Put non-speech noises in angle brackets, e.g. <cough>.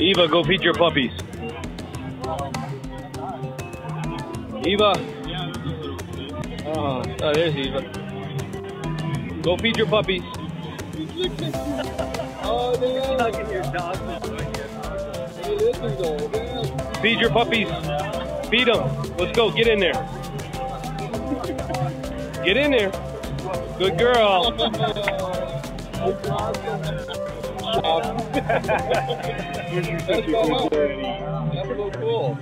Eva, go feed your puppies. Eva. Oh, oh there's Eva. Go feed your puppies. <laughs> oh. Feed your puppies. Feed them. Let's go. Get in there. Get in there. Good girl. <laughs> That's so cool.